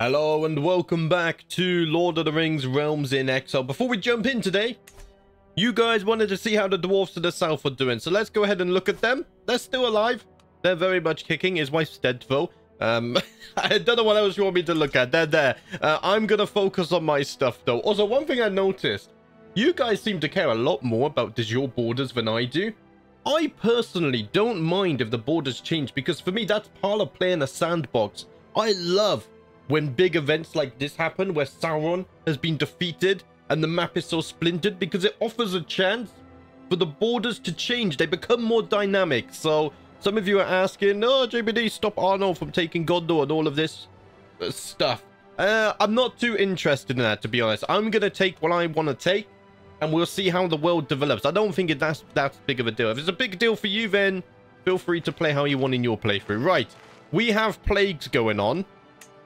Hello and welcome back to Lord of the Rings Realms in Exile. Before we jump in today, you guys wanted to see how the dwarfs to the south are doing. So let's go ahead and look at them. They're still alive. They're very much kicking. His wife's dead though. Um, I don't know what else you want me to look at. They're there. Uh, I'm going to focus on my stuff though. Also, one thing I noticed. You guys seem to care a lot more about de jure borders than I do. I personally don't mind if the borders change because for me that's part of playing a sandbox. I love when big events like this happen where Sauron has been defeated and the map is so splintered because it offers a chance for the borders to change. They become more dynamic. So some of you are asking, oh, JBD, stop Arnor from taking Gondor and all of this uh, stuff. Uh, I'm not too interested in that, to be honest. I'm going to take what I want to take and we'll see how the world develops. I don't think that's that big of a deal. If it's a big deal for you, then feel free to play how you want in your playthrough. Right, we have plagues going on.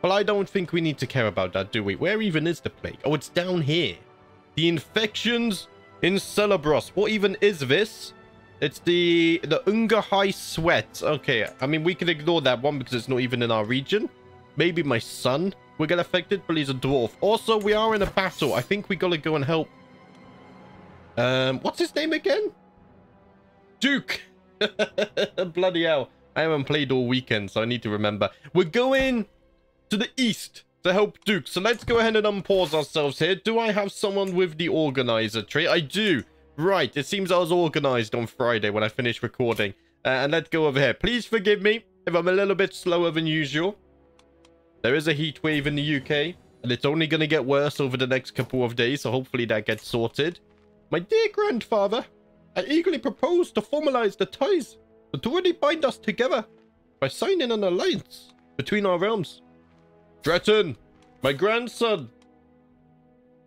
Well, I don't think we need to care about that, do we? Where even is the plague? Oh, it's down here. The infections in Celebros. What even is this? It's the the Ungahai sweat. Okay, I mean, we can ignore that one because it's not even in our region. Maybe my son will get affected, but he's a dwarf. Also, we are in a battle. I think we got to go and help. Um, what's his name again? Duke. Bloody hell. I haven't played all weekend, so I need to remember. We're going to the east to help Duke. So let's go ahead and unpause ourselves here. Do I have someone with the organizer tree? I do. Right. It seems I was organized on Friday when I finished recording. Uh, and let's go over here. Please forgive me if I'm a little bit slower than usual. There is a heat wave in the UK. And it's only going to get worse over the next couple of days. So hopefully that gets sorted. My dear grandfather, I eagerly propose to formalize the ties that already bind us together by signing an alliance between our realms. Dretton, my grandson.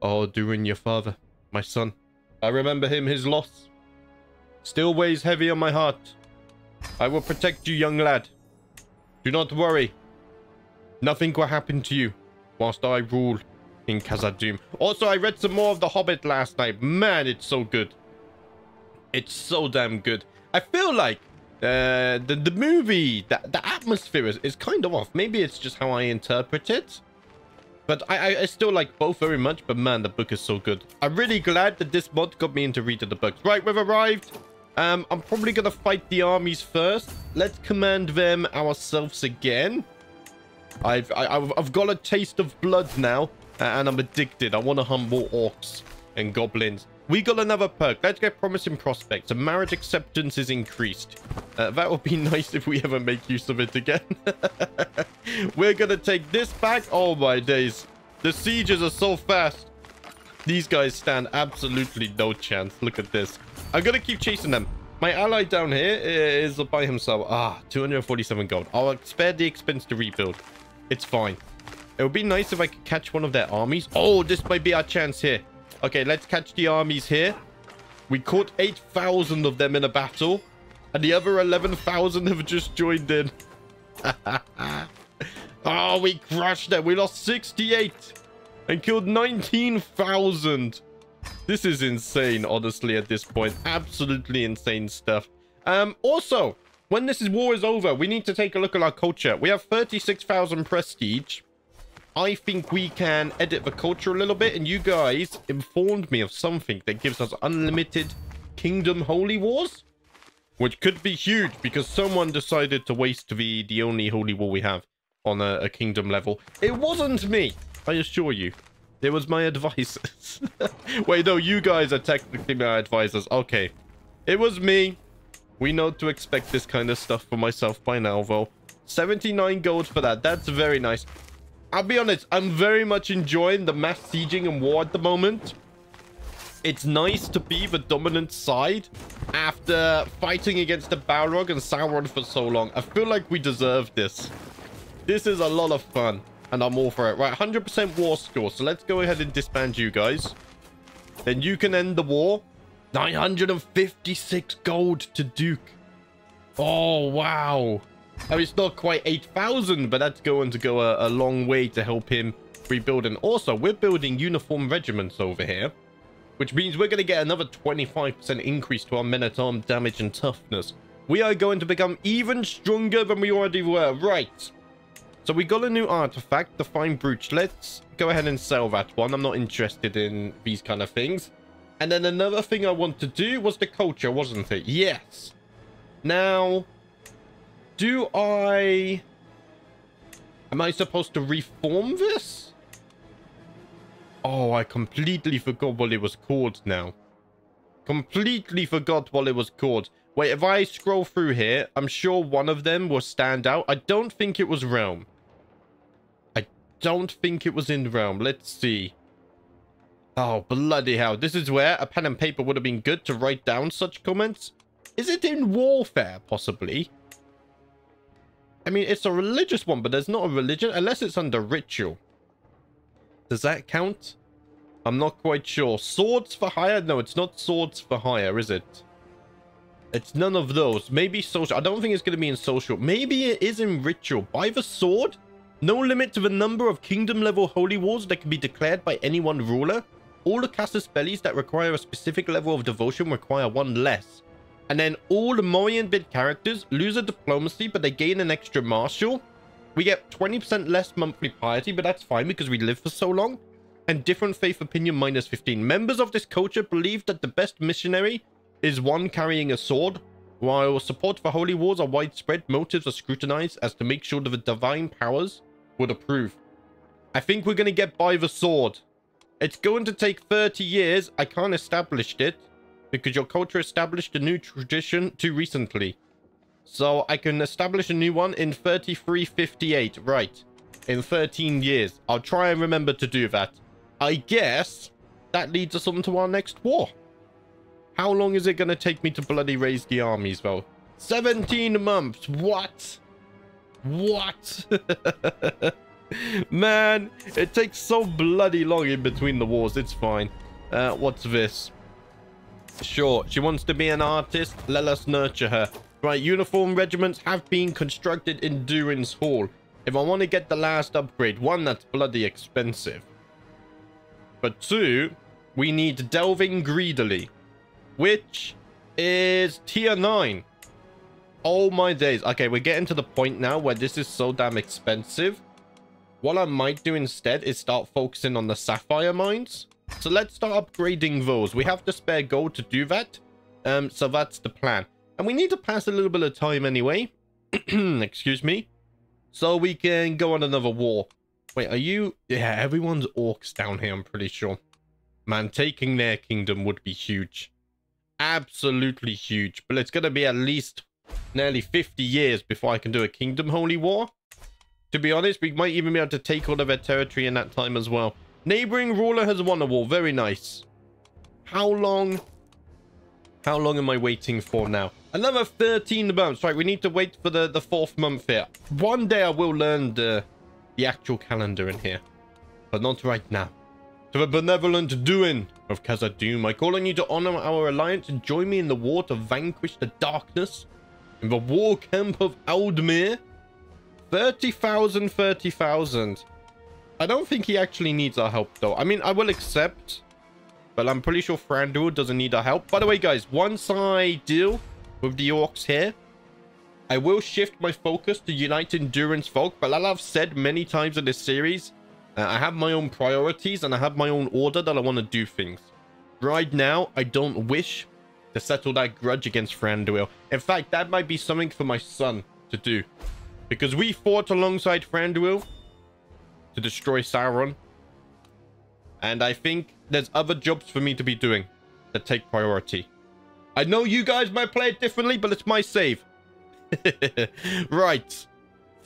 Oh, Durin, your father, my son. I remember him, his loss. Still weighs heavy on my heart. I will protect you, young lad. Do not worry. Nothing will happen to you whilst I rule in Khazad-dûm. Also, I read some more of The Hobbit last night. Man, it's so good. It's so damn good. I feel like uh, the, the movie, the, the atmosphere is, is kind of off. Maybe it's just how I interpret it. But I, I still like both very much. But man, the book is so good. I'm really glad that this mod got me into reading the books. Right, we've arrived. Um, I'm probably to fight the armies first. Let's command them ourselves again. I've, I, have i I've got a taste of blood now. And I'm addicted. I want to humble orcs and goblins. We got another perk. Let's get promising prospects. A marriage acceptance is increased. Uh, that would be nice if we ever make use of it again. We're going to take this back. Oh, my days. The sieges are so fast. These guys stand absolutely no chance. Look at this. I'm going to keep chasing them. My ally down here is by himself. Ah, 247 gold. I'll spare the expense to rebuild. It's fine. It would be nice if I could catch one of their armies. Oh, this might be our chance here. Okay, let's catch the armies here. We caught 8,000 of them in a battle. And the other 11,000 have just joined in. oh, we crushed them. We lost 68 and killed 19,000. This is insane, honestly, at this point. Absolutely insane stuff. Um, also, when this war is over, we need to take a look at our culture. We have 36,000 prestige. I think we can edit the culture a little bit. And you guys informed me of something that gives us unlimited Kingdom Holy Wars. Which could be huge because someone decided to waste the, the only Holy War we have on a, a Kingdom level. It wasn't me, I assure you. It was my advisors. Wait, no, you guys are technically my advisors. Okay. It was me. We know to expect this kind of stuff for myself by now, though. 79 gold for that. That's very nice. I'll be honest, I'm very much enjoying the mass sieging and war at the moment. It's nice to be the dominant side after fighting against the Balrog and Sauron for so long. I feel like we deserve this. This is a lot of fun, and I'm all for it. Right, 100% war score, so let's go ahead and disband you guys. Then you can end the war. 956 gold to Duke. Oh, wow. I mean, it's not quite 8,000, but that's going to go a, a, long way to help him rebuild. And also, we're building uniform regiments over here, which means we're going to get another 25% increase to our men-at-arm damage and toughness. We are going to become even stronger than we already were. Right. So we got a new artifact, the Fine Brooch. Let's go ahead and sell that one. I'm not interested in these kind of things. And then another thing I want to do was the culture, wasn't it? Yes. Now, do I... Am I supposed to reform this? Oh, I completely forgot what it was called now. Completely forgot what it was called. Wait, if I scroll through here, I'm sure one of them will stand out. I don't think it was Realm. I don't think it was in Realm. Let's see. Oh, bloody hell. This is where a pen and paper would have been good to write down such comments. Is it in Warfare, possibly? I mean, it's a religious one, but there's not a religion unless it's under Ritual. Does that count? I'm not quite sure. Swords for hire? No, it's not swords for hire, is it? It's none of those. Maybe social. I don't think it's going to be in social. Maybe it is in ritual. By the sword? No limit to the number of kingdom level holy wars that can be declared by any one ruler. All the casus bellis that require a specific level of devotion require one less. And then all the Morian bid characters lose a diplomacy, but they gain an extra martial. We get 20% less monthly piety, but that's fine because we live for so long. And different faith opinion minus 15. Members of this culture believe that the best missionary is one carrying a sword. While support for holy wars are widespread, motives are scrutinized as to make sure that the divine powers would approve. I think we're going to get by the sword. It's going to take 30 years. I can't establish it because your culture established a new tradition too recently. So I can establish a new one in 3358. Right. In 13 years. I'll try and remember to do that. I guess that leads us on to our next war. How long is it going to take me to bloody raise the armies, though? 17 months. What? What? Man, it takes so bloody long in between the wars. It's fine. Uh, what's this? Sure, she wants to be an artist. Let us nurture her. Right, uniform regiments have been constructed in Durin's Hall. If I want to get the last upgrade, one, that's bloody expensive. But two, we need delving greedily which is tier 9. Oh my days. Okay, we're getting to the point now where this is so damn expensive. What I might do instead is start focusing on the sapphire mines. So let's start upgrading those. We have to spare gold to do that. Um, so that's the plan. And we need to pass a little bit of time anyway. Excuse me. So we can go on another war. Wait, are you... Yeah, everyone's orcs down here, I'm pretty sure. Man, taking their kingdom would be huge absolutely huge. But it's going to be at least nearly 50 years before I can do a Kingdom Holy War. To be honest, we might even be able to take all of their territory in that time as well. Neighboring ruler has won a war. Very nice. How long? How long am I waiting for now? Another 13 months. Right, we need to wait for the, the fourth month here. One day I will learn the, the actual calendar in here. But not right now to the benevolent Durin of Khazad-dûm. I call on you to honor our alliance and join me in the war to vanquish the darkness in the war camp of Aldmir. 30,000, 30,000. I don't think he actually needs our help, though. I mean, I will accept, but I'm pretty sure Thranduil doesn't need our help. By the way, guys, once I deal with the orcs here, I will shift my focus to unite Durin's Folk, but like I've said many times in this series, uh, I have my own priorities and I have my own order that I want to do things. Right now, I don't wish to settle that grudge against Thranduil. In fact, that might be something for my son to do. Because we fought alongside Thranduil to destroy Sauron. And I think there's other jobs for me to be doing that take priority. I know you guys might play it differently, but it's my save. right.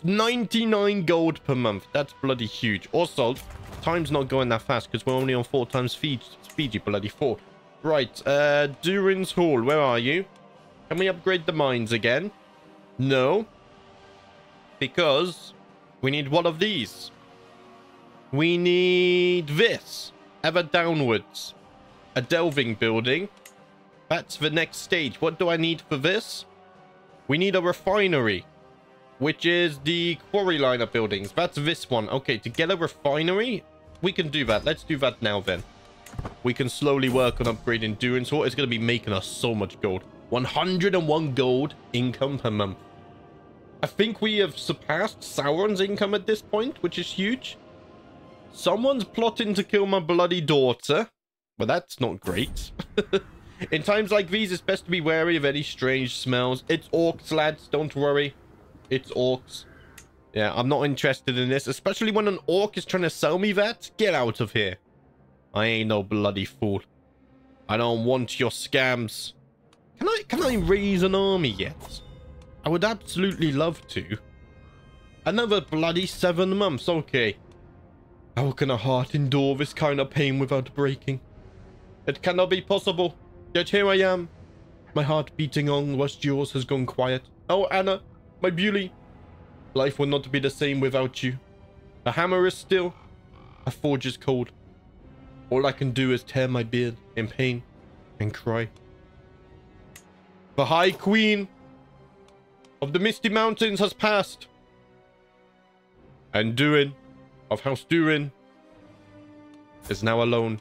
99 gold per month. That's bloody huge. Also, time's not going that fast because we're only on four times speed, speed you bloody four. Right, uh, Durin's Hall, where are you? Can we upgrade the mines again? No. Because we need one of these. We need this. Ever downwards. A delving building. That's the next stage. What do I need for this? We need a refinery which is the quarry liner buildings. That's this one. Okay, to get a refinery, we can do that. Let's do that now then. We can slowly work on upgrading endurance. What is going to be making us so much gold. 101 gold income per month. I think we have surpassed Sauron's income at this point, which is huge. Someone's plotting to kill my bloody daughter. But that's not great. In times like these, it's best to be wary of any strange smells. It's orcs, lads. Don't worry. It's orcs. Yeah, I'm not interested in this. Especially when an orc is trying to sell me that. Get out of here. I ain't no bloody fool. I don't want your scams. Can I can I raise an army yet? I would absolutely love to. Another bloody seven months. Okay. How can a heart endure this kind of pain without breaking? It cannot be possible. Yet here I am. My heart beating on whilst yours has gone quiet. Oh, Anna, my beauty. Life will not be the same without you. The hammer is still. A forge is cold. All I can do is tear my beard in pain and cry. The High Queen of the Misty Mountains has passed. And Durin of House Durin is now alone.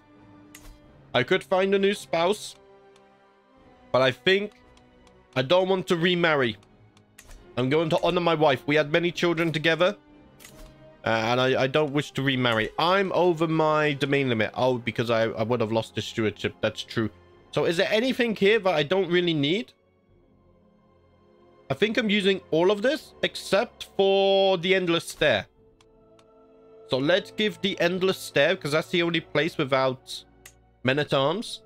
I could find a new spouse, but I think I don't want to remarry. I'm going to honor my wife. We had many children together. Uh, and I, I, don't wish to remarry. I'm over my domain limit. Oh, because I, I would have lost the stewardship. That's true. So is there anything here that I don't really need? I think I'm using all of this except for the Endless Stair. So let's give the Endless Stair because that's the only place without Men-at-Arms.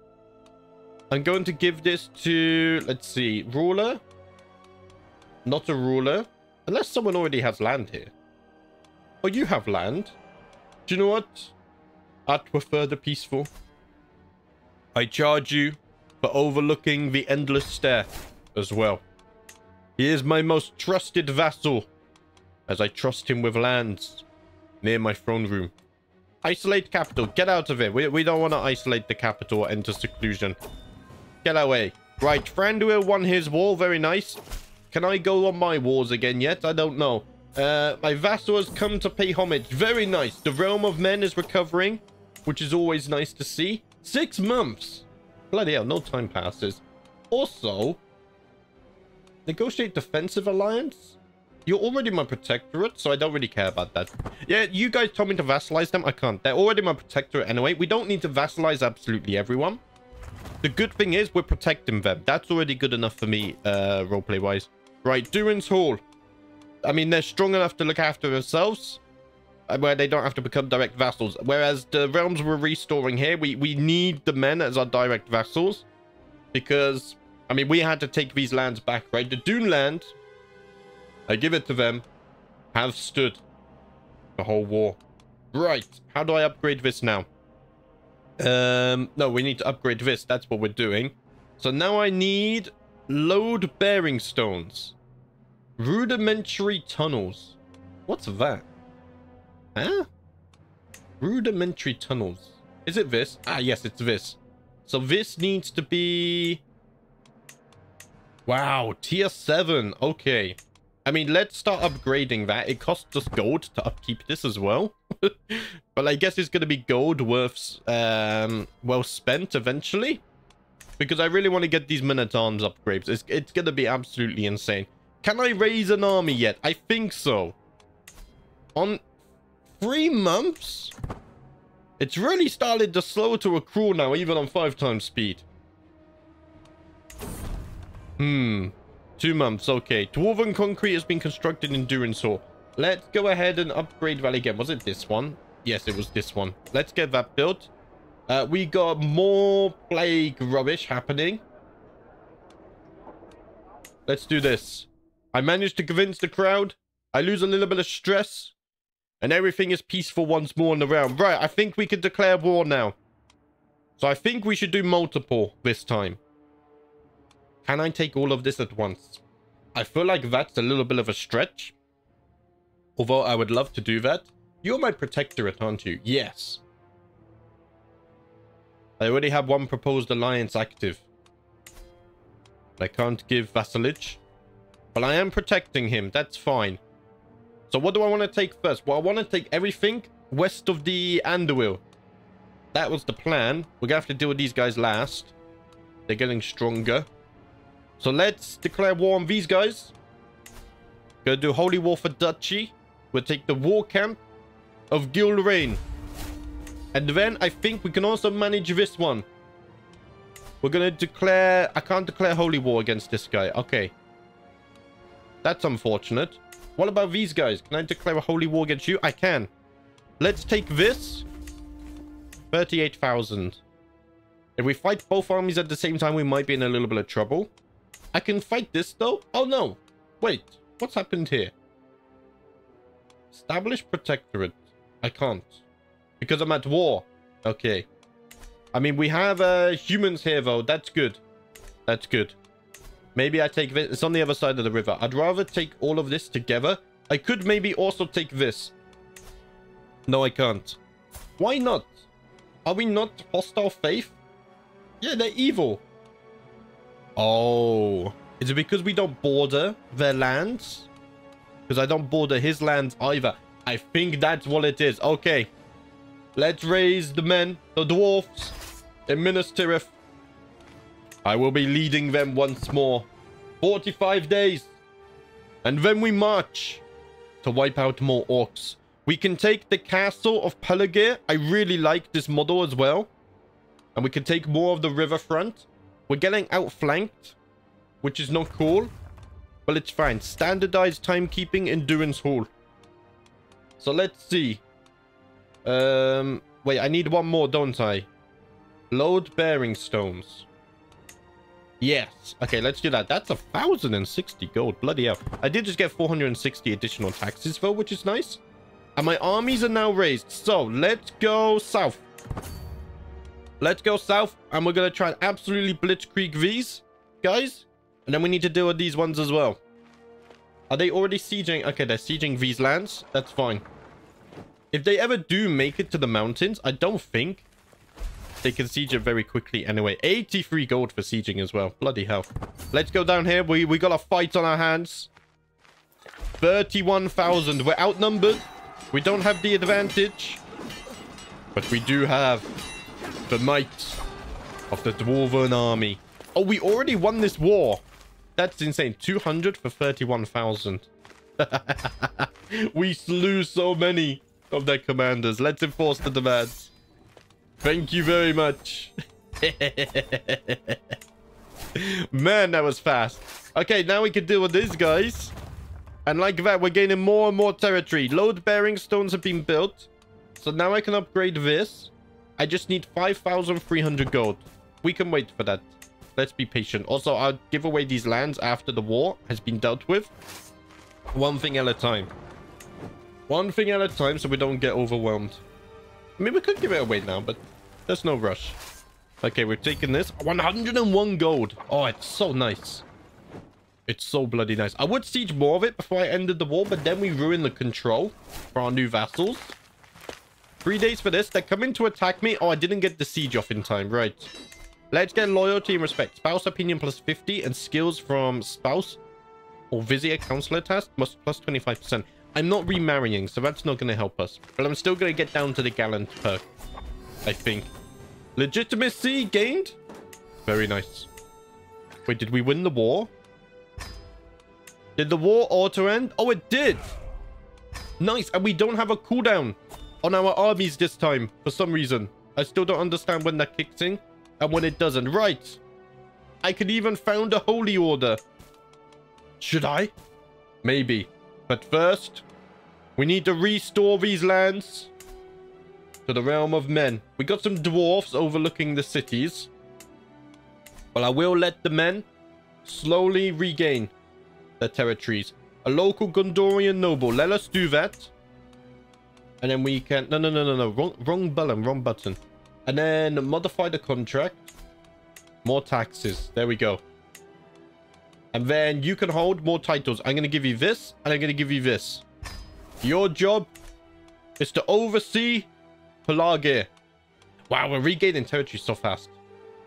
I'm going to give this to, let's see, ruler. Not a ruler. Unless someone already has land here. Oh, you have land. Do you know what? Art were further peaceful. I charge you for overlooking the endless stair as well. He is my most trusted vassal, as I trust him with lands near my throne room. Isolate capital. Get out of it. We, we don't want to isolate the capital or enter seclusion. Get away. Right, Thranduil won his war. Very nice. Can I go on my wars again yet? I don't know. Uh, my vassal has come to pay homage. Very nice. The realm of men is recovering, which is always nice to see. Six months. Bloody hell, no time passes. Also, negotiate defensive alliance. You're already my protectorate, so I don't really care about that. Yeah, you guys told me to vassalize them. I can't. They're already my protectorate anyway. We don't need to vassalize absolutely everyone. The good thing is we're protecting them. That's already good enough for me, uh, roleplay-wise. Right, Durin's Hall. I mean, they're strong enough to look after themselves, uh, where they don't have to become direct vassals. Whereas the realms we're restoring here, we, we need the men as our direct vassals. Because, I mean, we had to take these lands back, right? The Dunland, I give it to them, have stood the whole war. Right, how do I upgrade this now? Um, no, we need to upgrade this. That's what we're doing. So now I need load bearing stones. Rudimentary tunnels. What's that? Huh? Rudimentary tunnels. Is it this? Ah, yes, it's this. So this needs to be... Wow, tier 7. Okay. I mean, let's start upgrading that. It costs us gold to upkeep this as well. but I guess it's going to be gold worth um, well spent eventually. Because I really want to get these Men-at-Arms upgrades. It's, it's going to be absolutely insane. Can I raise an army yet? I think so. On three months? It's really started to slow to a crawl now, even on five times speed. Hmm. Two months, okay. Dwarven concrete has been constructed in Durin's Hall. Let's go ahead and upgrade Valley again. Was it this one? Yes, it was this one. Let's get that built. Uh, we got more plague rubbish happening. Let's do this. I managed to convince the crowd. I lose a little bit of stress. And everything is peaceful once more in the realm. Right, I think we can declare war now. So I think we should do multiple this time. Can I take all of this at once? I feel like that's a little bit of a stretch. Although I would love to do that. You're my protectorate, aren't you? Yes. I already have one proposed alliance active. I can't give vassalage. But I am protecting him. That's fine. So what do I want to take first? Well, I want to take everything west of the Anduin. That was the plan. We're going to have to deal with these guys last. They're getting stronger. So let's declare war on these guys. Gonna do Holy War for Duchy. We'll take the War Camp of Gilrain. And then I think we can also manage this one. We're gonna declare... I can't declare Holy War against this guy. Okay. That's unfortunate. What about these guys? Can I declare a Holy War against you? I can. Let's take this. 38,000. If we fight both armies at the same time, we might be in a little bit of trouble. I can fight this, though. Oh, no. Wait. What's happened here? Establish Protectorate. I can't. Because I'm at war. Okay. I mean, we have uh, humans here, though. That's good. That's good. Maybe I take this. It's on the other side of the river. I'd rather take all of this together. I could maybe also take this. No, I can't. Why not? Are we not hostile faith? Yeah, they're evil. Oh. Is it because we don't border their lands? Because I don't border his lands either. I think that's what it is. Okay. Let's raise the men, the dwarfs, in Minas Tirith. I will be leading them once more. 45 days. And then we march to wipe out more orcs. We can take the castle of Pelargir. I really like this model as well. And we can take more of the riverfront. We're getting outflanked, which is not cool. But it's fine. Standardized timekeeping in Durin's Hall. So let's see. Um, wait, I need one more, don't I? Load bearing stones. Yes. Okay, let's do that. That's a 1,060 gold. Bloody hell. I did just get 460 additional taxes, though, which is nice. And my armies are now raised. So, let's go south. Let's go south. And we're going to try and absolutely blitzkrieg these guys. And then we need to deal with these ones as well. Are they already sieging? Okay, they're sieging these lands. That's fine. If they ever do make it to the mountains, I don't think they can siege it very quickly anyway. 83 gold for sieging as well. Bloody hell. Let's go down here. We, we got a fight on our hands. 31,000. We're outnumbered. We don't have the advantage. But we do have the might of the Dwarven army. Oh, we already won this war. That's insane. 200 for 31,000. we slew so many of their commanders. Let's enforce the demands. Thank you very much. Man, that was fast. Okay, now we can deal with these guys. And like that, we're gaining more and more territory. Load-bearing stones have been built. So now I can upgrade this. I just need 5,300 gold. We can wait for that. Let's be patient. Also, I'll give away these lands after the war has been dealt with. One thing at a time. One thing at a time so we don't get overwhelmed. I mean, we could give it away now, but there's no rush. Okay, we're taking this. 101 gold. Oh, it's so nice. It's so bloody nice. I would siege more of it before I ended the war, but then we ruin the control for our new vassals. Three days for this. They're coming to attack me. Oh, I didn't get the siege off in time. Right. Let's get loyalty and respect. Spouse opinion plus 50 and skills from spouse or vizier counselor task must plus 25%. I'm not remarrying, so that's not going to help us. But I'm still going to get down to the gallant perk, I think. Legitimacy gained? Very nice. Wait, did we win the war? Did the war auto end? Oh, it did! Nice, and we don't have a cooldown on our armies this time, for some reason. I still don't understand when that kicks in and when it doesn't. Right. I could even found a holy order. Should I? Maybe. But first, we need to restore these lands to the realm of men. We got some dwarfs overlooking the cities. But I will let the men slowly regain their territories. A local Gondorian noble. Let us do that. And then we can... No, no, no, no, no. Wrong, wrong button. Wrong button. And then modify the contract. More taxes. There we go. And then you can hold more titles. I'm going to give you this. And I'm going to give you this. Your job is to oversee Pelargir. Wow, we're regaining territory so fast.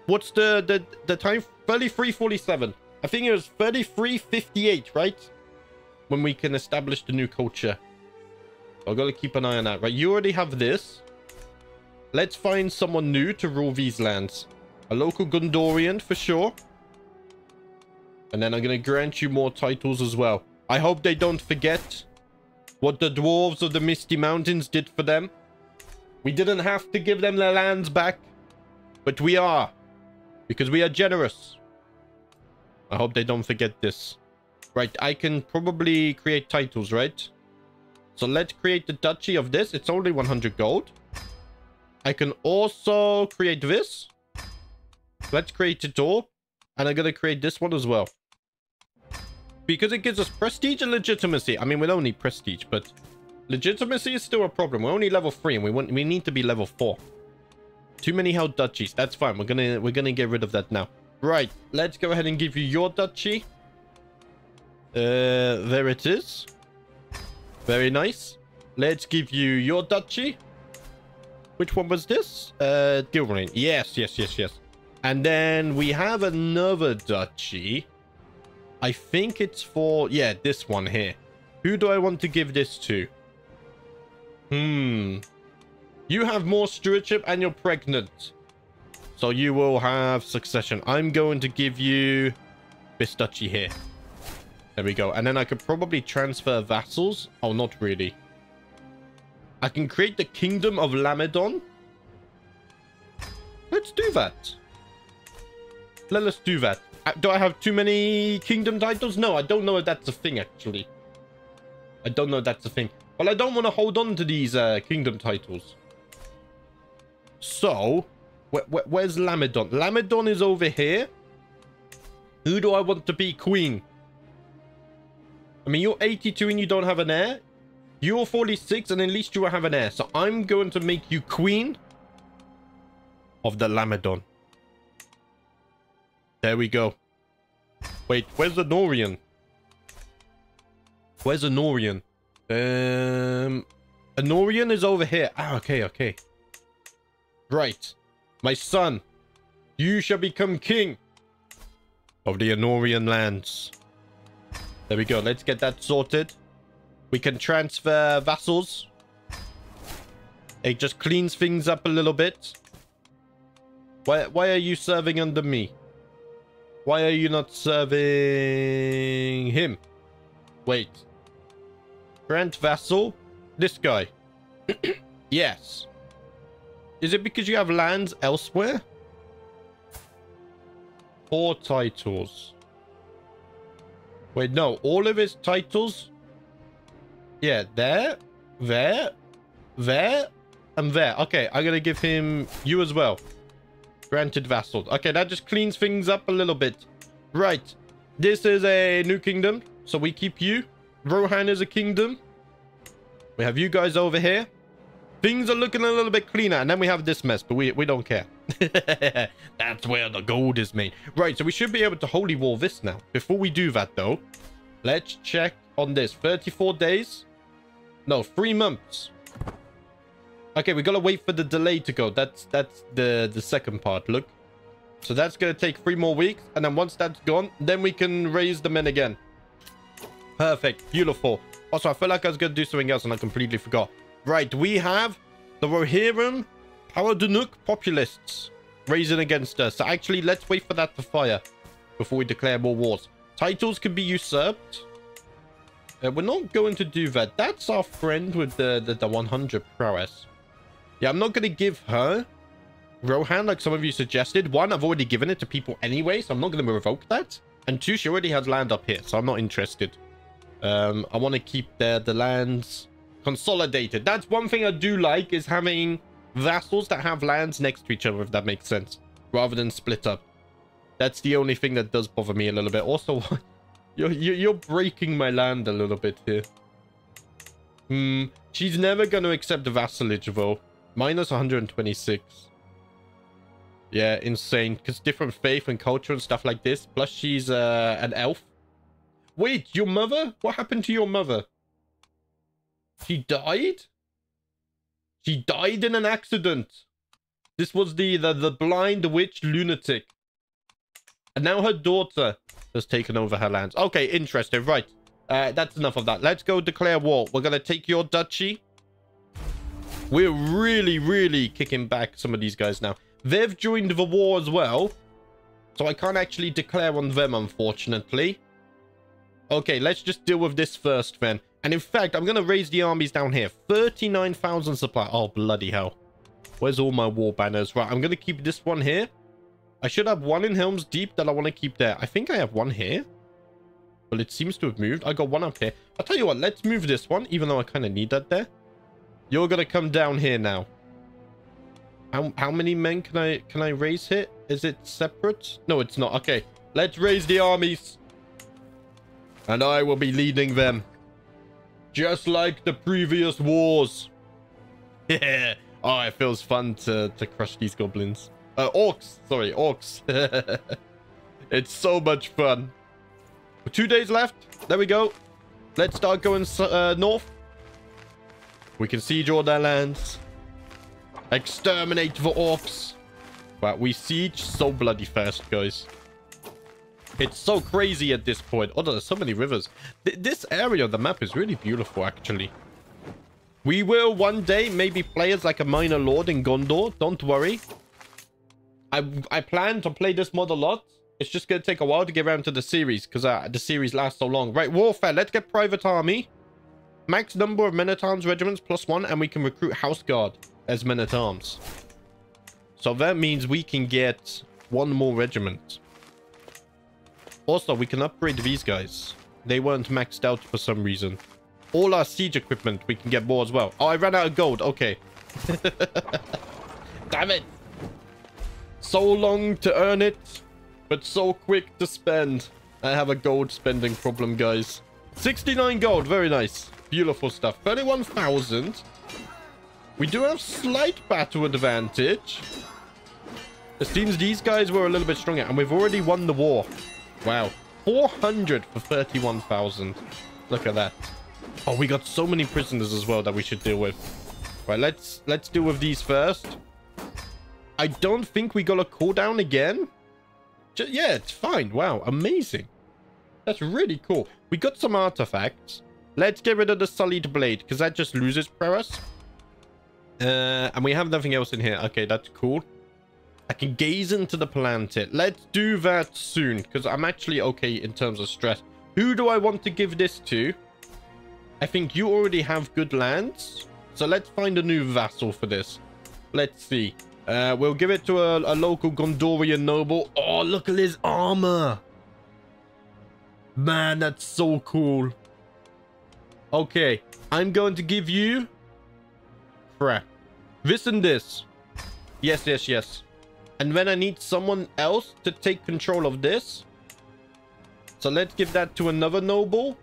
What's the, the, the time? 33.47. I think it was 33.58, right? When we can establish the new culture. I've got to keep an eye on that, right? You already have this. Let's find someone new to rule these lands. A local Gondorian for sure. And then I'm going to grant you more titles as well. I hope they don't forget what the dwarves of the Misty Mountains did for them. We didn't have to give them their lands back, but we are, because we are generous. I hope they don't forget this. Right, I can probably create titles, right? So let's create the duchy of this. It's only 100 gold. I can also create this. Let's create it all. And I'm going to create this one as well. Because it gives us prestige and legitimacy. I mean, we don't need prestige, but legitimacy is still a problem. We're only level 3 and we want we need to be level 4. Too many held duchies. That's fine. We're gonna we're gonna get rid of that now. Right. Let's go ahead and give you your duchy. Uh, there it is. Very nice. Let's give you your duchy. Which one was this? Uh. Yes, yes, yes, yes. And then we have another duchy. I think it's for... Yeah, this one here. Who do I want to give this to? Hmm. You have more stewardship and you're pregnant. So you will have succession. I'm going to give you this duchy here. There we go. And then I could probably transfer vassals. Oh, not really. I can create the Kingdom of Lamedon. Let's do that. Let us do that. Uh, do I have too many kingdom titles? No, I don't know if that's a thing, actually. I don't know if that's a thing. Well, I don't want to hold on to these uh, kingdom titles. So, wh wh where's Lamedon? Lamedon is over here. Who do I want to be queen? I mean, you're 82 and you don't have an heir. You're 46 and at least you have an heir. So I'm going to make you queen of the Lamedon. There we go. Wait, where's the Norian? Where's the Norian? Um, Norian is over here. Ah, okay, okay. Right. My son, you shall become king of the Anorian lands. There we go. Let's get that sorted. We can transfer vassals. It just cleans things up a little bit. Why, why are you serving under me? Why are you not serving him? Wait. Grant vassal? This guy. yes. Is it because you have lands elsewhere? Four titles. Wait, no. All of his titles? Yeah, there, there, there, and there. Okay, I'm going to give him you as well. Granted vassal. Okay, that just cleans things up a little bit. Right. This is a new kingdom. So we keep you. Rohan is a kingdom. We have you guys over here. Things are looking a little bit cleaner. And then we have this mess, but we, we don't care. That's where the gold is made. Right, so we should be able to holy war this now. Before we do that, though, let's check on this. 34 days? No, three months. Okay, we gotta wait for the delay to go. That's that's the the second part. Look, so that's gonna take three more weeks, and then once that's gone, then we can raise the men again. Perfect, beautiful. Also, I feel like I was gonna do something else, and I completely forgot. Right, we have the Rohirrim Paradunuk populists raising against us. So actually, let's wait for that to fire before we declare more wars. Titles can be usurped. Uh, we're not going to do that. That's our friend with the, the, the 100 prowess. Yeah, I'm not going to give her Rohan like some of you suggested. One, I've already given it to people anyway, so I'm not going to revoke that. And two, she already has land up here, so I'm not interested. Um, I want to keep the, the lands consolidated. That's one thing I do like, is having vassals that have lands next to each other, if that makes sense. Rather than split up. That's the only thing that does bother me a little bit. Also, you're, you're breaking my land a little bit here. Hmm. She's never going to accept the vassalage, though. Minus 126. Yeah, insane. Because different faith and culture and stuff like this. Plus, she's uh, an elf. Wait, your mother? What happened to your mother? She died? She died in an accident. This was the, the, the blind witch lunatic. And now her daughter has taken over her lands. Okay, interesting. Right. Uh, that's enough of that. Let's go declare war. We're going to take your duchy. We're really, really kicking back some of these guys now. They've joined the war as well. So I can't actually declare on them, unfortunately. Okay, let's just deal with this first then. And in fact, I'm going to raise the armies down here. 39,000 supply. Oh, bloody hell. Where's all my war banners? Right, I'm going to keep this one here. I should have one in Helm's Deep that I want to keep there. I think I have one here. Well, it seems to have moved. I got one up here. I'll tell you what, let's move this one, even though I kind of need that there. You're going to come down here now. How, how many men can I can I raise here? Is it separate? No, it's not. Okay, let's raise the armies. And I will be leading them. Just like the previous wars. Yeah. oh, it feels fun to, to crush these goblins. Uh, orcs. Sorry, orcs. it's so much fun. Two days left. There we go. Let's start going uh, north. We can siege all their lands. Exterminate the orcs. Wow, we siege so bloody fast, guys. It's so crazy at this point. Oh, there's so many rivers. Th this area of the map is really beautiful, actually. We will one day maybe play as like a minor lord in Gondor. Don't worry. I, I plan to play this mod a lot. It's just going to take a while to get around to the series because uh, the series lasts so long. Right, Warfare. Let's get Private Army. Max number of Men-at-Arms regiments plus one and we can recruit House Guard as men-at-arms. So that means we can get one more regiment. Also, we can upgrade these guys. They weren't maxed out for some reason. All our siege equipment, we can get more as well. Oh, I ran out of gold. Okay. Damn it. So long to earn it, but so quick to spend. I have a gold spending problem, guys. 69 gold. Very nice. Beautiful stuff. 31,000. We do have slight battle advantage. It seems these guys were a little bit stronger, and we've already won the war. Wow. 400 for 31,000. Look at that. Oh, we got so many prisoners as well that we should deal with. Right, let's let's deal with these first. I don't think we got a cooldown again. Just, yeah, it's fine. Wow, amazing. That's really cool. We got some artifacts. Let's get rid of the Sullied Blade, because that just loses prowess. Uh, and we have nothing else in here. Okay, that's cool. I can gaze into the Palantir. Let's do that soon, because I'm actually okay in terms of stress. Who do I want to give this to? I think you already have good lands. So let's find a new vassal for this. Let's see. Uh, we'll give it to a, a local Gondorian noble. Oh, look at his armor. Man, that's so cool. Okay, I'm going to give you... Crap. This and this. Yes, yes, yes. And then I need someone else to take control of this. So let's give that to another noble.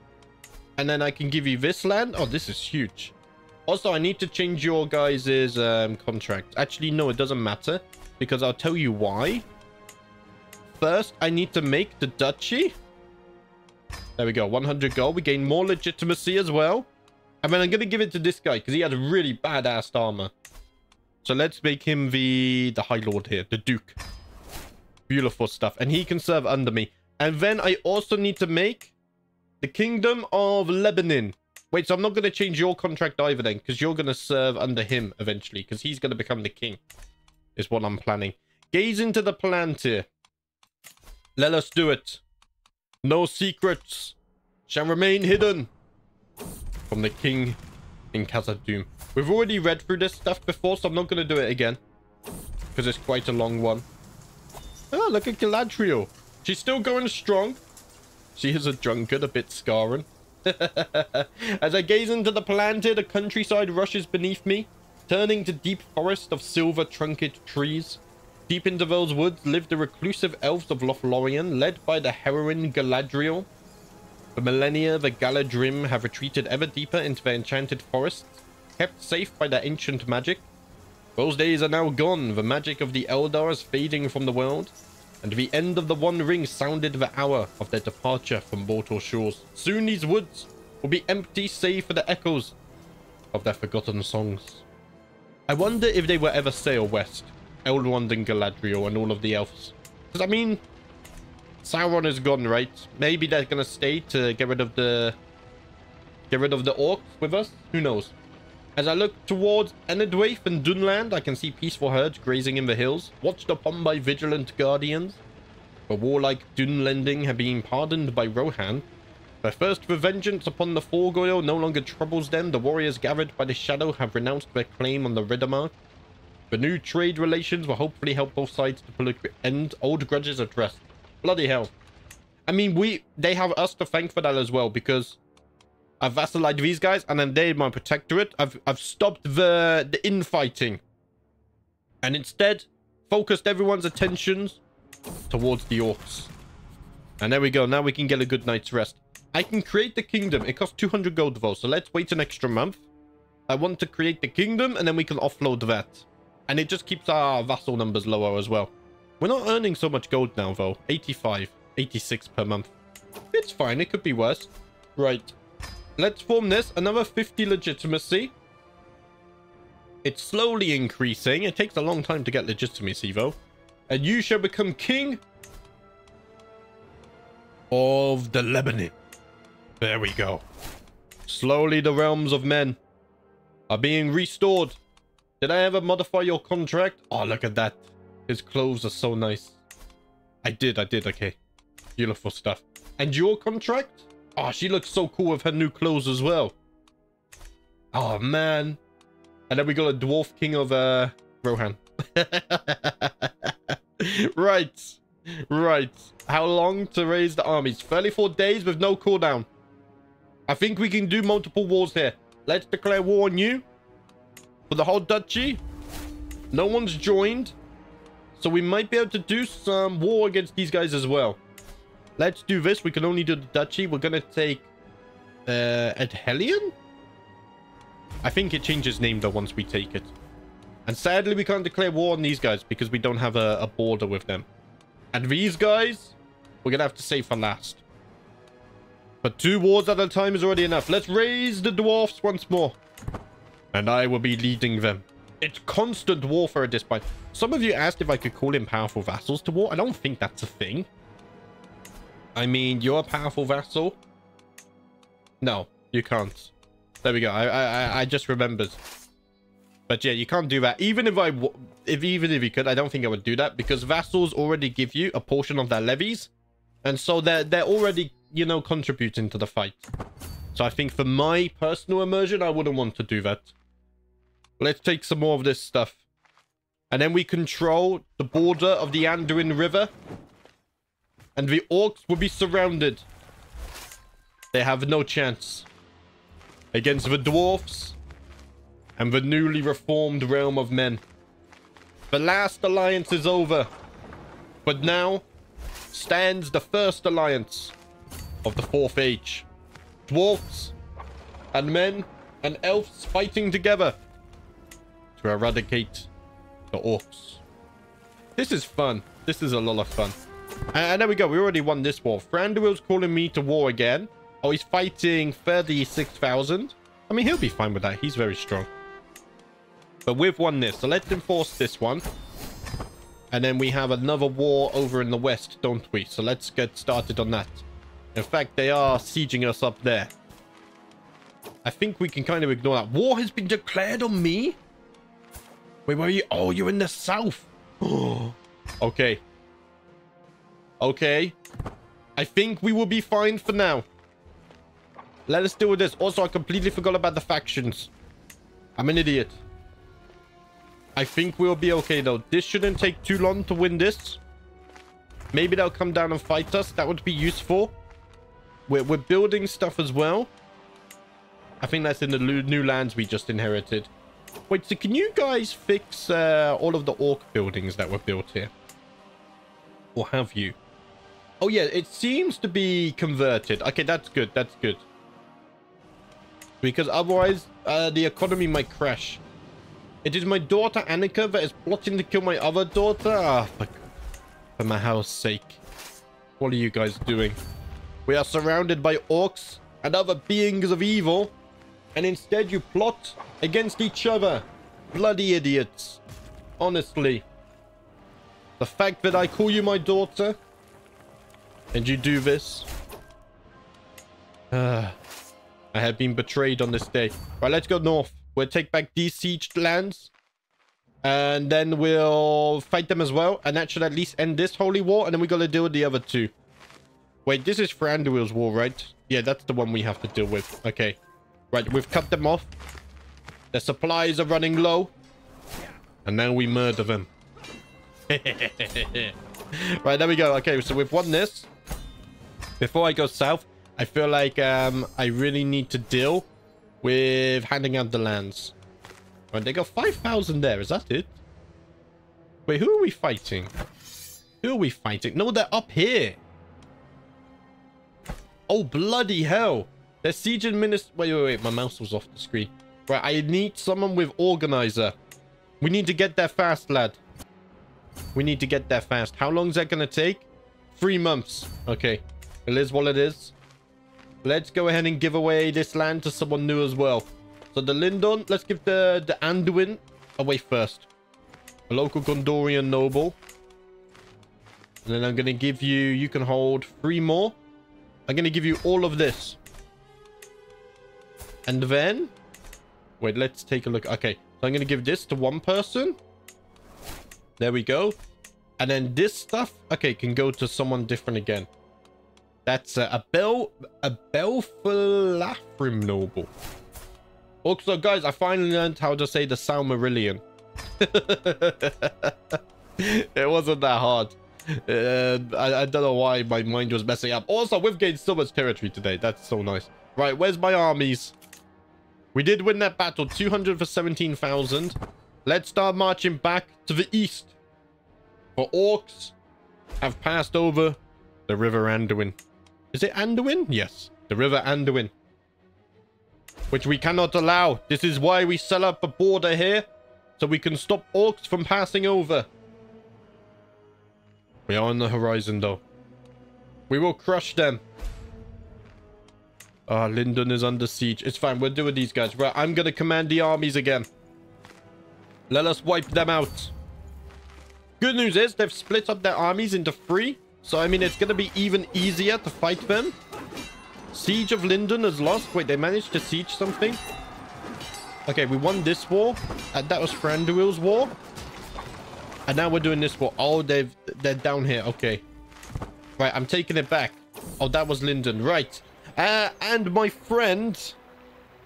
And then I can give you this land. Oh, this is huge. Also, I need to change your guys' um, contract. Actually, no, it doesn't matter. Because I'll tell you why. First, I need to make the duchy. There we go. 100 gold. We gain more legitimacy as well. And then I'm going to give it to this guy because he has really badass armor. So let's make him the, the High Lord here, the Duke. Beautiful stuff. And he can serve under me. And then I also need to make the Kingdom of Lebennin. Wait, so I'm not going to change your contract either then, because you're going to serve under him eventually, because he's going to become the king, is what I'm planning. Gaze into the Palantir. Let us do it. No secrets shall remain hidden from the king in Khazad-dûm. We've already read through this stuff before, so I'm not going to do it again. Because it's quite a long one. Oh, look at Galadriel. She's still going strong. She is a drunkard, a bit scarring. As I gaze into the Palantir, the countryside rushes beneath me, turning to deep forest of silver-trunked trees. Deep into those woods live the reclusive elves of Lothlorien, led by the heroine Galadriel. For millennia, the Galadhrim have retreated ever deeper into their enchanted forests, kept safe by their ancient magic. Those days are now gone, the magic of the Eldar is fading from the world, and the end of the One Ring sounded the hour of their departure from mortal shores. Soon these woods will be empty save for the echoes of their forgotten songs. I wonder if they will ever sail west, Elrond and Galadriel and all of the elves. Because, I mean, Sauron is gone, right? Maybe they're going to stay to get rid of the... Get rid of the orcs with us? Who knows? As I look towards Enedwaith and Dunland, I can see peaceful herds grazing in the hills, watched upon by vigilant guardians. The warlike Dunlending have been pardoned by Rohan. Their first for vengeance upon the Forgoil no longer troubles them. The warriors gathered by the shadow have renounced their claim on the Riddermark. The new trade relations will hopefully help both sides to end old grudges addressed. Bloody hell. I mean, we they have us to thank for that as well because I've vassalized these guys and then they're my protectorate. I've I've stopped the the infighting and instead focused everyone's attentions towards the orcs. And there we go. Now we can get a good night's rest. I can create the kingdom. It costs 200 gold though, so let's wait an extra month. I want to create the kingdom and then we can offload that. And it just keeps our vassal numbers lower as well. We're not earning so much gold now though. 85. 86 per month. It's fine. It could be worse. Right. Let's form this. Another 50 legitimacy. It's slowly increasing. It takes a long time to get legitimacy, though. And you shall become king of the Lebennin. There we go. Slowly the realms of men are being restored. Did I ever modify your contract? Oh, look at that. His clothes are so nice. I did, I did, okay. Beautiful stuff. And your contract? Oh, she looks so cool with her new clothes as well. Oh, man. And then we got a dwarf king of uh, Rohan. right. Right. How long to raise the armies? 34 days with no cooldown. I think we can do multiple wars here. Let's declare war on you. For the whole duchy. No one's joined. So we might be able to do some war against these guys as well. Let's do this. We can only do the duchy. We're going to take uh, Adhelion? I think it changes name though once we take it. And sadly, we can't declare war on these guys because we don't have a, a border with them. And these guys, we're going to have to save for last. But two wars at a time is already enough. Let's raise the dwarfs once more. And I will be leading them. It's constant warfare at this point. Some of you asked if I could call in powerful vassals to war. I don't think that's a thing. I mean, you're a powerful vassal. No, you can't. There we go. I I I just remembered. But yeah, you can't do that. Even if I, if even if you could, I don't think I would do that because vassals already give you a portion of their levies, and so they're they're already you know contributing to the fight. So I think for my personal immersion, I wouldn't want to do that. Let's take some more of this stuff, and then we control the border of the Anduin River and the orcs will be surrounded. They have no chance against the dwarfs and the newly reformed realm of men. The last alliance is over, but now stands the first alliance of the Fourth Age. Dwarfs and men and elves fighting together to eradicate the orcs. This is fun. This is a lot of fun. Uh, and there we go. We already won this war. Thranduil's calling me to war again. Oh, he's fighting 36,000. I mean, he'll be fine with that. He's very strong. But we've won this. So let's enforce this one. And then we have another war over in the west, don't we? So let's get started on that. In fact, they are sieging us up there. I think we can kind of ignore that. War has been declared on me? Wait, where are you? Oh, you're in the south. okay. Okay. I think we will be fine for now. Let us deal with this. Also, I completely forgot about the factions. I'm an idiot. I think we'll be okay, though. This shouldn't take too long to win this. Maybe they'll come down and fight us. That would be useful. We're, we're building stuff as well. I think that's in the new lands we just inherited. Wait, so can you guys fix uh, all of the orc buildings that were built here? Or have you? Oh, yeah, it seems to be converted. Okay, that's good. That's good. Because otherwise, uh, the economy might crash. It is my daughter, Annika, that is plotting to kill my other daughter. Ah, for, for my house sake. What are you guys doing? We are surrounded by orcs and other beings of evil. And instead you plot against each other. Bloody idiots. Honestly. The fact that I call you my daughter and you do this? Uh, I have been betrayed on this day. Right, let's go north. We'll take back these sieged lands. And then we'll fight them as well. And that should at least end this holy war. And then we got to deal with the other two. Wait, this is Thranduil's war, right? Yeah, that's the one we have to deal with. Okay. Right, we've cut them off. Their supplies are running low. And now we murder them. right, there we go. Okay, so we've won this. Before I go south, I feel like um, I really need to deal with handing out the lands. Right, they got 5,000 there. Is that it? Wait, who are we fighting? Who are we fighting? No, they're up here. Oh, bloody hell. They're sieging minister... Wait, wait, wait. My mouse was off the screen. Right, I need someone with organizer. We need to get there fast, lad. We need to get there fast. How long is that going to take? Three months. Okay. It is what it is. Let's go ahead and give away this land to someone new as well. So the Lindon, let's give the, the Anduin away first. A local Gondorian noble. And then I'm going to give you, you can hold three more. I'm going to give you all of this. And then, wait, let's take a look. Okay, so I'm going to give this to one person. There we go. And then this stuff, okay, can go to someone different again. That's a, a Bel, a Belfalafrim noble. Also, guys, I finally learned how to say the Silmarillion. it wasn't that hard. Uh, I, I don't know why my mind was messing up. Also, we've gained so much territory today. That's so nice. Right, where's my armies? We did win that battle. 200 for 17,000. Let's start marching back to the east. For orcs have passed over the River Anduin. Is it Anduin? Yes, the River Anduin. Which we cannot allow. This is why we set up a border here. So we can stop orcs from passing over. We are on the horizon, though. We will crush them. Ah, oh, is under siege. It's fine. We're doing these guys. Right, I'm going to command the armies again. Let us wipe them out. Good news is they've split up their armies into three. So, I mean, it's going to be even easier to fight them. Siege of Lyndon is lost. Wait, they managed to siege something? Okay, we won this war. That was Thranduil's war. And now we're doing this war. Oh, they've, they're down here. Okay. Right, I'm taking it back. Oh, that was Lyndon. Right. Uh, and my friend,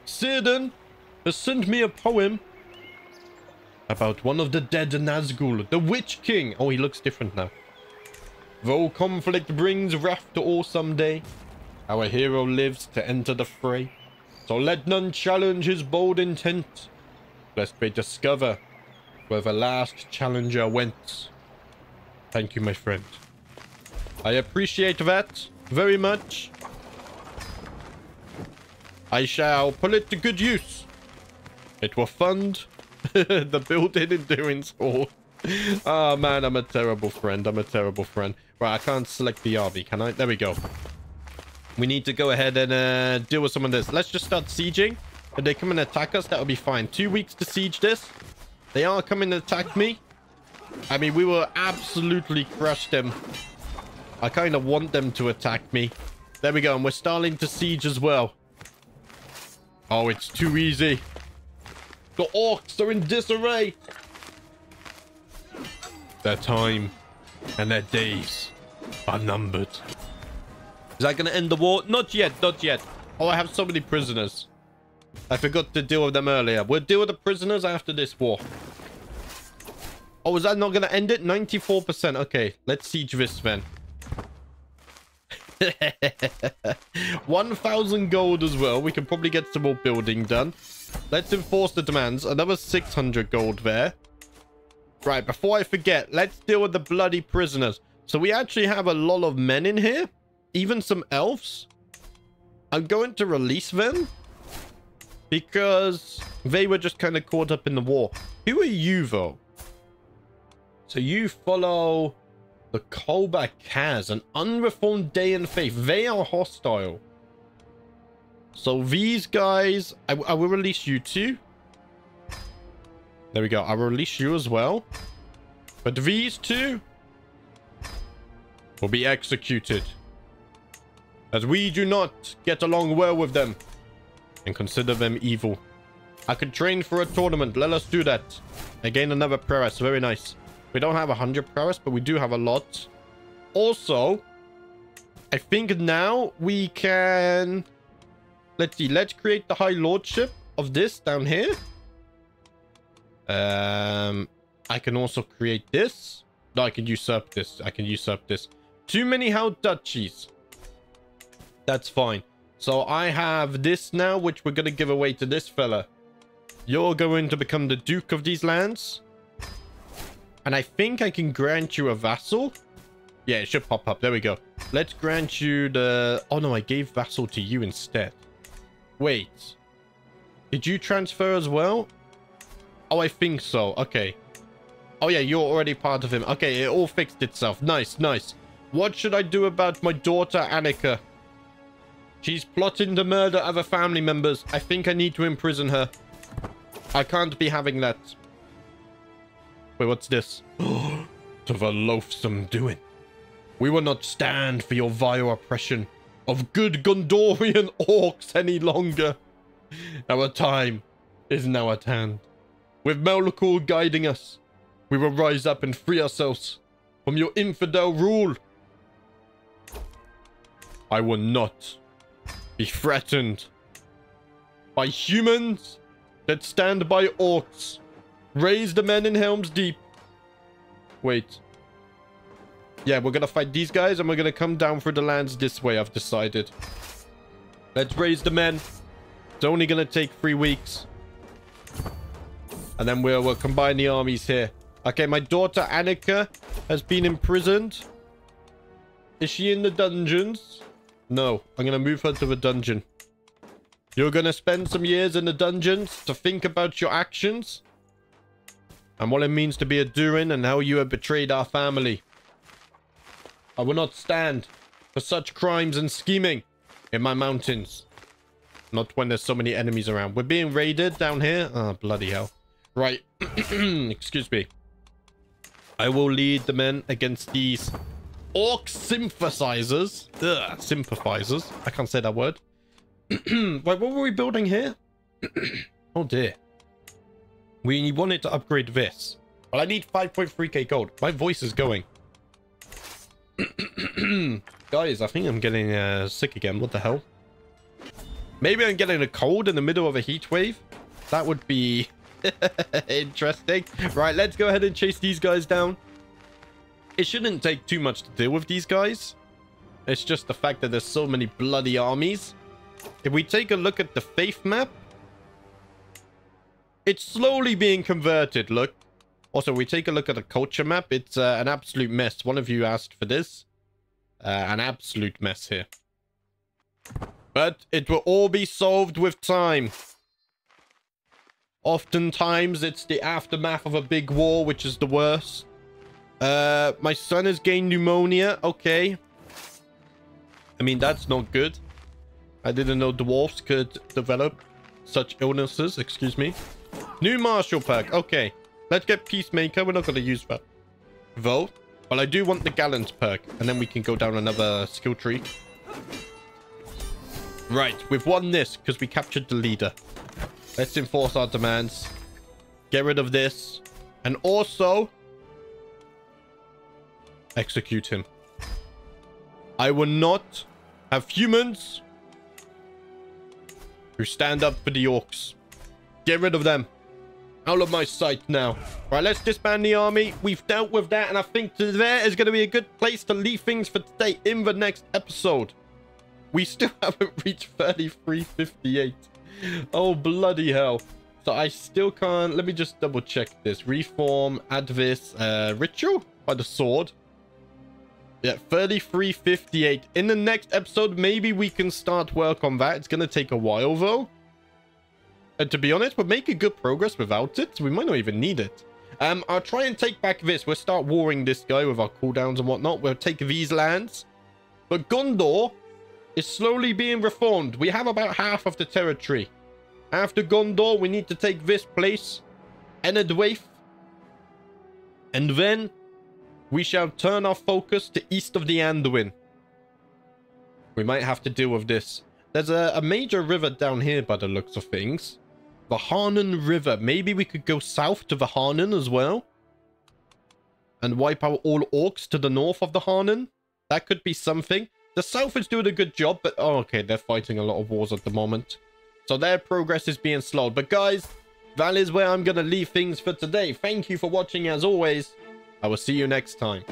Círdan, has sent me a poem about one of the dead Nazgul, the Witch King. Oh, he looks different now. Though conflict brings wrath to all someday, our hero lives to enter the fray. So let none challenge his bold intent, lest they discover where the last challenger went. Thank you, my friend. I appreciate that very much. I shall put it to good use. It will fund the building in doing so. Oh man, I'm a terrible friend. I'm a terrible friend. Right, I can't select the army, can I? There we go. We need to go ahead and uh, deal with some of this. Let's just start sieging. If they come and attack us, that'll be fine. Two weeks to siege this. They are coming to attack me. I mean, we will absolutely crush them. I kind of want them to attack me. There we go. And we're starting to siege as well. Oh, it's too easy. The orcs are in disarray. Their time and their days are numbered. Is that going to end the war? Not yet, not yet. Oh, I have so many prisoners. I forgot to deal with them earlier. We'll deal with the prisoners after this war. Oh, is that not going to end it? 94%. Okay, let's siege this then. 1,000 gold as well. We can probably get some more building done. Let's enforce the demands. Another 600 gold there. Right, before I forget, let's deal with the bloody prisoners. So we actually have a lot of men in here even some elves. I'm going to release them because they were just kind of caught up in the war. Who are you, though? So you follow the Kolba Kaz, an unreformed Daeyan faith. They are hostile. So these guys, I, I will release you two. There we go. I will release you as well. But these two will be executed as we do not get along well with them and consider them evil. I could train for a tournament. Let us do that. I gain another prowess. Very nice. We don't have a 100 prowess, but we do have a lot. Also, I think now we can... Let's see. Let's create the High Lordship of this down here. Um, I can also create this. No, I can usurp this. I can usurp this. Too many House Duchies. That's fine. So I have this now, which we're going to give away to this fella. You're going to become the Duke of these lands. And I think I can grant you a vassal. Yeah, it should pop up. There we go. Let's grant you the... Oh, no, I gave vassal to you instead. Wait. Did you transfer as well? Oh, I think so. Okay. Oh, yeah, you're already part of him. Okay, it all fixed itself. Nice, nice. What should I do about my daughter, Annika? She's plotting the murder of her family members. I think I need to imprison her. I can't be having that. Wait, what's this? to the loathsome Durin. We will not stand for your vile oppression of good Gondorian orcs any longer. Our time is now at hand. With Melkor guiding us, we will rise up and free ourselves from your infidel rule. I will not be threatened by humans that stand by orcs. Raise the men in Helm's Deep. Wait. Yeah, we're gonna fight these guys and we're gonna come down through the lands this way, I've decided. Let's raise the men. It's only gonna take three weeks. And then we'll, we'll combine the armies here. Okay, my daughter Annika has been imprisoned. Is she in the dungeons? No, I'm gonna move her to the dungeon. You're gonna spend some years in the dungeons to think about your actions and what it means to be a Durin and how you have betrayed our family. I will not stand for such crimes and scheming in my mountains. Not when there's so many enemies around. We're being raided down here. Oh, bloody hell. Right. Excuse me. I will lead the men against these orc sympathizers. Ugh, sympathizers. I can't say that word. Wait, what were we building here? oh dear. We wanted to upgrade this. Well, I need 5.3k gold. My voice is going. Guys, I think I'm getting uh, sick again. What the hell? Maybe I'm getting a cold in the middle of a heat wave. That would be interesting. Right, let's go ahead and chase these guys down. It shouldn't take too much to deal with these guys. It's just the fact that there's so many bloody armies. If we take a look at the faith map, it's slowly being converted, look. Also, we take a look at the culture map. It's uh, an absolute mess. One of you asked for this. Uh, an absolute mess here. But it will all be solved with time. Oftentimes, it's the aftermath of a big war, which is the worst. Uh, my son has gained pneumonia. Okay. I mean, that's not good. I didn't know dwarfs could develop such illnesses. Excuse me. New martial perk. Okay. Let's get Peacemaker. We're not going to use that. Though. But I do want the Gallant perk. And then we can go down another skill tree. Right. We've won this because we captured the leader. Let's enforce our demands. Get rid of this. And also... Execute him. I will not have humans who stand up for the orcs. Get rid of them. Out of my sight now. Right, let's disband the army. We've dealt with that, and I think there is going to be a good place to leave things for today in the next episode. We still haven't reached 3358. Oh, bloody hell. So I still can't... Let me just double check this. Reform, add this. Uh, ritual by the sword. Yeah, 3358. In the next episode, maybe we can start work on that. It's going to take a while, though. And to be honest, we're making good progress without it. We might not even need it. Um, I'll try and take back this. We'll start warring this guy with our cooldowns and whatnot. We'll take these lands. But Gondor is slowly being reformed. We have about half of the territory. After Gondor, we need to take this place, Enedwaith. And then we shall turn our focus to east of the Anduin. We might have to deal with this. There's a, a major river down here by the looks of things. The Harnen River. Maybe we could go south to the Harnen as well. And wipe out all orcs to the north of the Harnen. That could be something. The South is doing a good job, but... Oh, okay, they're fighting a lot of wars at the moment. So their progress is being slowed. But guys, that is where I'm going to leave things for today. Thank you for watching as always. I will see you next time.